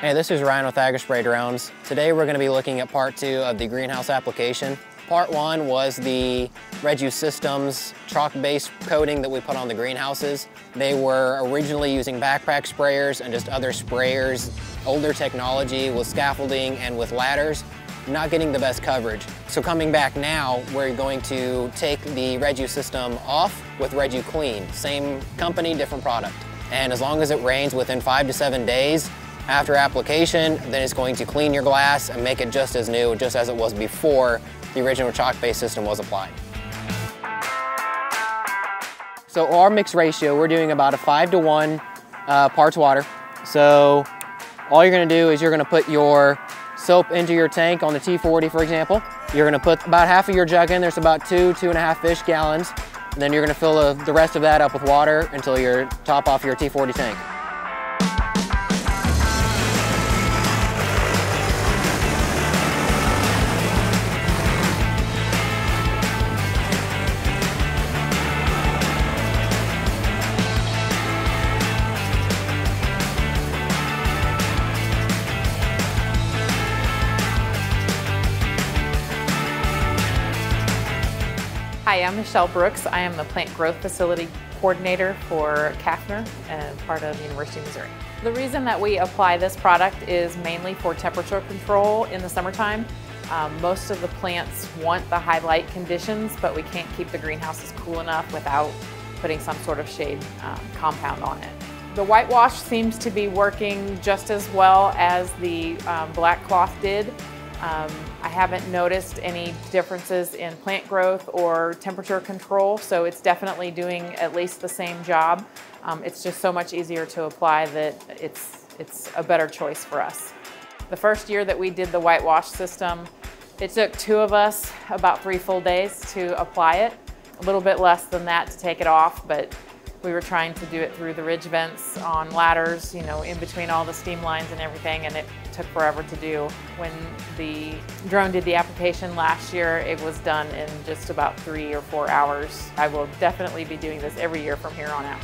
Hey, this is Ryan with AgriSpray Drones. Today we're going to be looking at part two of the greenhouse application. Part one was the Redu Systems chalk-based coating that we put on the greenhouses. They were originally using backpack sprayers and just other sprayers, older technology with scaffolding and with ladders, not getting the best coverage. So coming back now, we're going to take the Redu system off with ReduClean. Same company, different product. And as long as it rains within five to seven days, after application, then it's going to clean your glass and make it just as new, just as it was before the original chalk-based system was applied. So our mix ratio, we're doing about a five to one uh, parts water. So all you're gonna do is you're gonna put your soap into your tank on the T40, for example. You're gonna put about half of your jug in. There's about two, two and a half fish gallons. And then you're gonna fill the, the rest of that up with water until you top off your T40 tank. Hi, I'm Michelle Brooks. I am the Plant Growth Facility Coordinator for CAFNR and part of the University of Missouri. The reason that we apply this product is mainly for temperature control in the summertime. Um, most of the plants want the high light conditions, but we can't keep the greenhouses cool enough without putting some sort of shade um, compound on it. The whitewash seems to be working just as well as the um, black cloth did. Um, I haven't noticed any differences in plant growth or temperature control, so it's definitely doing at least the same job. Um, it's just so much easier to apply that it's, it's a better choice for us. The first year that we did the whitewash system, it took two of us about three full days to apply it. A little bit less than that to take it off, but we were trying to do it through the ridge vents on ladders, you know, in between all the steam lines and everything, and it took forever to do. When the drone did the application last year, it was done in just about three or four hours. I will definitely be doing this every year from here on out.